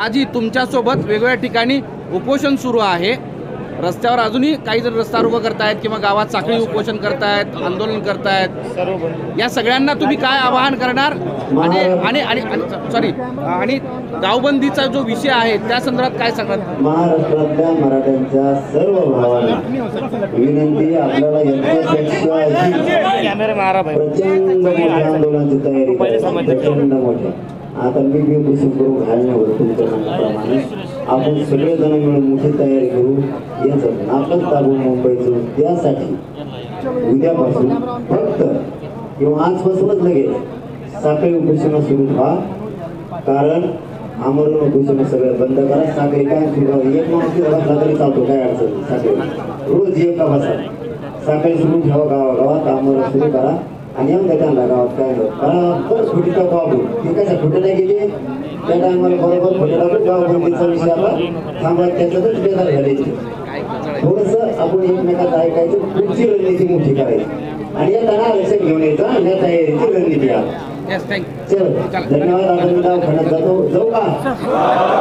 आजही तुमच्यासोबत वेगवेगळ्या ठिकाणी उपोषण सुरू आहे. रस्त्यावर अजूनही काही जण रस्ता रोको करतायत किंवा गावात साखळी उपोषण करतायत आंदोलन करतायत. या सगळ्यांना तुम्ही काय आवाहन करणार? आणि आणि आणि सॉरी आणि गावबंदीचा जो विषय आहे त्या संदर्भात काय सांगणार? महाराष्ट्रातल्या मराठ्यांच्या सर्व भावांना विनंती आपल्याला यांच्यापेक्षा अधिक प्रचंड मोठ्या आंदोलनाची तयारी करायची. प्रचंड मोठ्या. आता मी बी कुसुम करून घालण्यावर तुमच्या म्हणण्याप्रमाणे आपण सगळेजण मिळून मोठी तयारी करू. याचं नाटक दाबून मुंबईचं. त्यासाठी उद्यापासून फक्त किंवा आजपासूनच लगेच साखळी उपोषणं सुरू व्हा. कारण आमरण उपोषणं सगळं बंद करा. साखळी काय सुरू एक माणूस बसला तरी चालतो काय अडचण साखळी. रोज एका का बसा साखळी सुरू ठेवा गावागावात. आमरण सुरू करा. आणि येऊन त्यांना गावात काय नाही बरोबर फुटी टाकू आपण ती कशा फुटे नाही गेली त्या टायमाला बरोबर फुटे टाकून गावबंदीचा विषय आला थांबा त्याच्यातच बेजार घालायचे थोडस आपण एकमेकात ऐकायचं पुढची रणनीती मोठी करायची आणि येताना आरक्षण घेऊन यायचं या तयारीची रणनीती आहे चल धन्यवाद आपण मी जातो जाऊ का